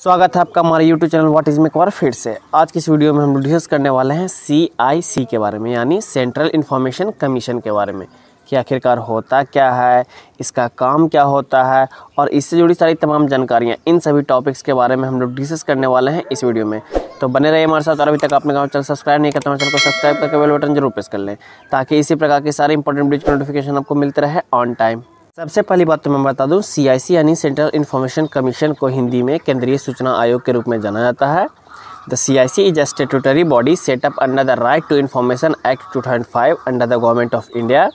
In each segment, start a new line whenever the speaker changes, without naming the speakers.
स्वागत है आपका हमारे YouTube चैनल व्हाट इज़ में एक बार फिर से। आज की इस वीडियो में हम डिस्कस करने वाले हैं CIC के बारे में, यानी सेंट्रल इन्फॉर्मेशन कमीशन के बारे में। कि आखिरकार होता क्या है, इसका काम क्या होता है, और इससे जुड़ी सारी तमाम जानकारियाँ, इन सभी टॉपिक्स के बारे में हम लोग डिस्कस करने वाले हैं इस वीडियो में। तो बने रहिए हमारे साथ, और अभी तक आपने हमारे चैनल सब्सक्राइब नहीं करता हमारे चैनल को सब्सक्राइब करके बेल बटन ज़रूर प्रेस कर लें, ताकि इसी प्रकार के सारे इंपॉर्टेंट वीडियो नोटिफिकेशन आपको मिलते रहे ऑन टाइम सबसे पहली बात तो मैं बता दूँ सीआईसी यानी सेंट्रल इन्फॉर्मेशन कमीशन को हिंदी में केंद्रीय सूचना आयोग के रूप में जाना जाता है। The C I C is a statutory body setup under the right to information act two thousand five under the government of India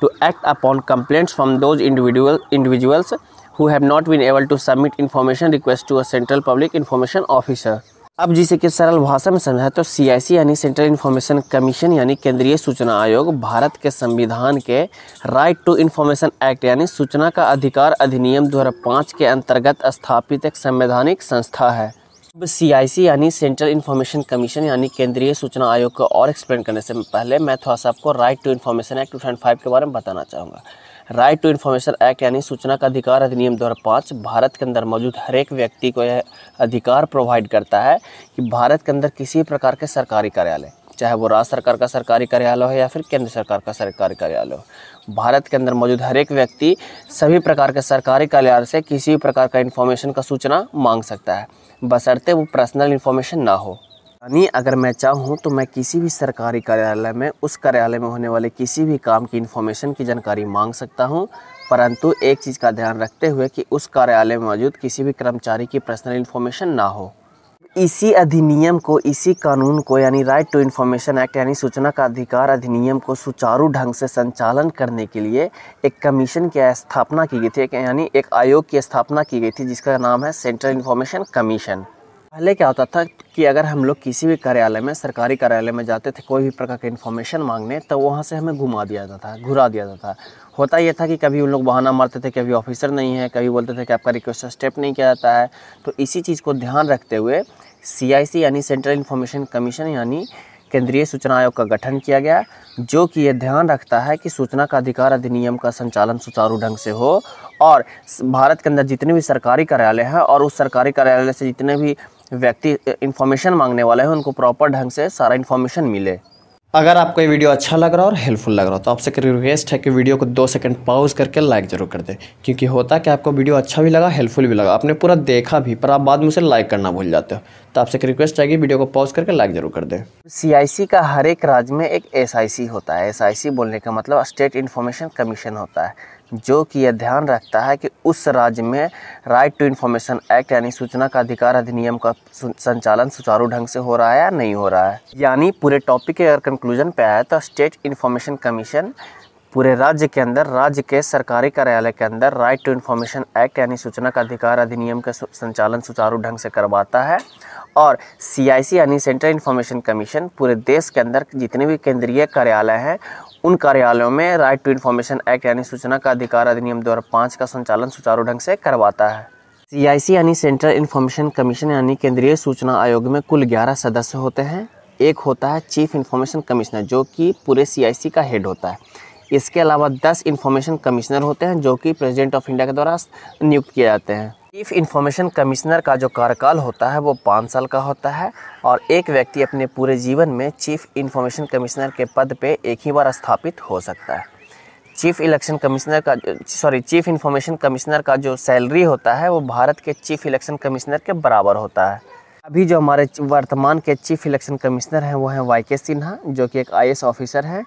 to act upon complaints from those individual individuals who have not been able to submit information request to a central public information officer अब जिसे कि सरल भाषा में समझा तो CIC यानी central information commission यानी केंद्रीय सूचना आयोग भारत के संविधान के राइट टू इन्फॉर्मेशन एक्ट यानी सूचना का अधिकार अधिनियम 2005 के अंतर्गत स्थापित एक संवैधानिक संस्था है। अब सीआईसी यानी सेंट्रल इन्फॉर्मेशन कमीशन यानी केंद्रीय सूचना आयोग को और एक्सप्लेन करने से पहले मैं थोड़ा सा आपको right to information act two के बारे में बताना चाहूँगा। राइट टू इन्फॉर्मेशन एक्ट यानी सूचना का अधिकार अधिनियम दो भारत के अंदर मौजूद हर एक व्यक्ति को यह अधिकार प्रोवाइड करता है कि भारत के अंदर किसी प्रकार के सरकारी कार्यालय, चाहे वो राज्य सरकार का सरकारी कार्यालय हो या फिर केंद्र सरकार का सरकारी कार्यालय हो, भारत के अंदर मौजूद हर एक व्यक्ति सभी प्रकार के सरकारी कार्यालय से किसी प्रकार का इन्फॉर्मेशन का सूचना मांग सकता है। बसरते वो पर्सनल इन्फॉर्मेशन ना हो। यानी अगर मैं चाहूँ तो मैं किसी भी सरकारी कार्यालय में, उस कार्यालय में होने वाले किसी भी काम की इन्फॉर्मेशन की जानकारी मांग सकता हूँ। परंतु एक चीज़ का ध्यान रखते हुए कि उस कार्यालय में मौजूद किसी भी कर्मचारी की पर्सनल इन्फॉर्मेशन ना हो। इसी अधिनियम को, इसी कानून को, यानी राइट टू इन्फॉर्मेशन एक्ट यानी सूचना का अधिकार अधिनियम को सुचारू ढंग से संचालन करने के लिए एक कमीशन की स्थापना की गई थी यानी एक आयोग की स्थापना की गई थी, जिसका नाम है सेंट्रल इन्फॉर्मेशन कमीशन पहले क्या होता था कि अगर हम लोग किसी भी कार्यालय में, सरकारी कार्यालय में जाते थे, कोई भी प्रकार का इन्फॉर्मेशन मांगने तो वहाँ से हमें घुमा दिया जाता था घुरा दिया जाता। था होता यह था कि कभी उन लोग बहाना मारते थे, कभी ऑफिसर नहीं है, कभी बोलते थे कि आपका रिक्वेस्ट स्टेप नहीं किया जाता है। तो इसी चीज़ को ध्यान रखते हुए सीआईसी यानी सेंट्रल इन्फॉर्मेशन कमीशन यानी केंद्रीय सूचना आयोग का गठन किया गया, जो कि ये ध्यान रखता है कि सूचना का अधिकार अधिनियम का संचालन सुचारू ढंग से हो, और भारत के अंदर जितने भी सरकारी कार्यालय हैं, और उस सरकारी कार्यालय से जितने भी व्यक्ति इन्फॉर्मेशन मांगने वाले हैं उनको प्रॉपर ढंग से सारा इन्फॉर्मेशन मिले। अगर आपको ये वीडियो अच्छा लग रहा हो और हेल्पफुल लग रहा हो तो आपसे रिक्वेस्ट है कि वीडियो को दो सेकंड पॉज करके लाइक ज़रूर कर दें। क्योंकि होता कि आपको वीडियो अच्छा भी लगा हेल्पफुल भी लगा। आपने पूरा देखा भी पर आप बाद में उसे लाइक करना भूल जाते हो। तो आपसे एक रिक्वेस्ट है कि वीडियो को पॉज करके लाइक ज़रूर कर दें। सी का हर एक राज्य में एक एसआईसी होता है। एसआईसी बोलने का मतलब स्टेट इन्फॉर्मेशन कमीशन होता है। जो कि यह ध्यान रखता है कि उस राज्य में राइट टू इन्फॉर्मेशन एक्ट यानी सूचना का अधिकार अधिनियम का संचालन सुचारू ढंग से हो रहा है या नहीं हो रहा है? यानी पूरे टॉपिक के अगर कंक्लूजन पे आया तो स्टेट इन्फॉर्मेशन कमीशन पूरे राज्य के अंदर, राज्य के सरकारी कार्यालय के अंदर राइट टू इन्फॉर्मेशन एक्ट यानी सूचना का अधिकार अधिनियम का संचालन सुचारू ढंग से करवाता है। और सीआईसी यानी सेंट्रल इन्फॉर्मेशन कमीशन पूरे देश के अंदर जितने भी केंद्रीय कार्यालय हैं उन कार्यालयों में राइट टू इन्फॉर्मेशन एक्ट यानी सूचना का अधिकार अधिनियम दो का संचालन सुचारू ढंग से करवाता है। सीआईसी यानी सेंट्रल इन्फॉर्मेशन कमीशन यानी केंद्रीय सूचना आयोग में कुल ग्यारह सदस्य होते हैं। एक होता है चीफ इन्फॉर्मेशन कमिश्नर जो कि पूरे सीआईसी का हेड होता है। इसके अलावा दस इन्फॉर्मेशन कमिश्नर होते हैं, जो कि प्रेसिडेंट ऑफ़ इंडिया के द्वारा नियुक्त किए जाते हैं। चीफ इन्फॉर्मेशन कमिश्नर का जो कार्यकाल होता है, वो पाँच साल का होता है और एक व्यक्ति अपने पूरे जीवन में चीफ इन्फॉर्मेशन कमिश्नर के पद पे एक ही बार स्थापित हो सकता है। चीफ इलेक्शन कमिश्नर का, सॉरी, चीफ इन्फॉर्मेशन कमिश्नर का जो सैलरी होता है, वो भारत के चीफ इलेक्शन कमिश्नर के बराबर होता है। अभी जो हमारे वर्तमान के चीफ इलेक्शन कमिश्नर हैं, वो हैं वाई के सिन्हा, जो कि एक आई ऑफिसर हैं।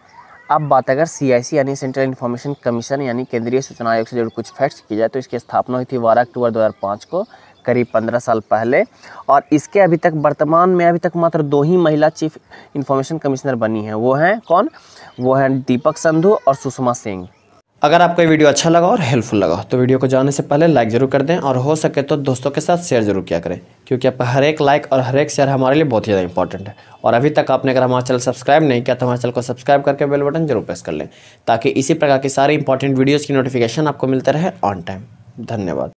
अब बात अगर सीआईसी यानी सेंट्रल इन्फॉर्मेशन कमीशन यानी केंद्रीय सूचना आयोग से जुड़े कुछ फैक्ट्स की जाए तो इसकी स्थापना हुई थी बारह अक्टूबर 2005 को, करीब पंद्रह साल पहले। और इसके अभी तक वर्तमान में अभी तक मात्र दो ही महिला चीफ इन्फॉर्मेशन कमिश्नर बनी हैं। वो हैं कौन? वो हैं दीपक संधू और सुषमा सिंह अगर आपको ये वीडियो अच्छा लगा और हेल्पफुल लगा तो वीडियो को जाने से पहले लाइक ज़रूर कर दें और हो सके तो दोस्तों के साथ शेयर ज़रूर किया करें, क्योंकि आपका हर एक लाइक और हर एक शेयर हमारे लिए बहुत ज़्यादा इंपॉर्टेंट है। और अभी तक आपने अगर हमारा चैनल सब्सक्राइब नहीं किया तो हमारे चैनल को सब्सक्राइब करके बेल बटन ज़रूर प्रेस कर लें, ताकि इसी प्रकार की सारी इंपॉर्टेंट वीडियोज़ की नोटिफिकेशन आपको मिलते रहे ऑन टाइम धन्यवाद।